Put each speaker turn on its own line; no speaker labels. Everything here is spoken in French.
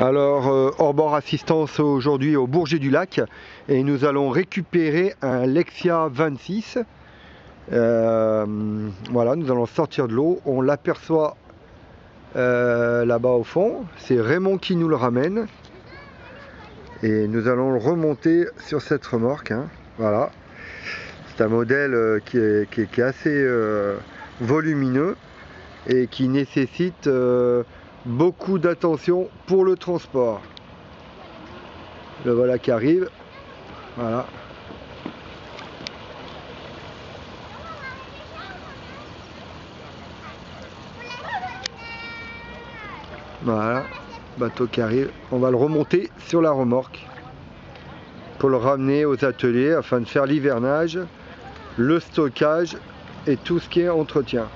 Alors, euh, hors bord assistance aujourd'hui au Bourget du Lac et nous allons récupérer un Lexia 26. Euh, voilà, nous allons sortir de l'eau. On l'aperçoit euh, là-bas au fond. C'est Raymond qui nous le ramène. Et nous allons le remonter sur cette remorque. hein. Voilà. C'est un modèle qui est, assez volumineux et qui nécessite beaucoup d'attention pour le transport. Le voilà qui arrive. Voilà. Voilà, bateau qui arrive. On va le remonter sur la remorque pour le ramener aux ateliers afin de faire l'hivernage, le stockage et tout ce qui est entretien.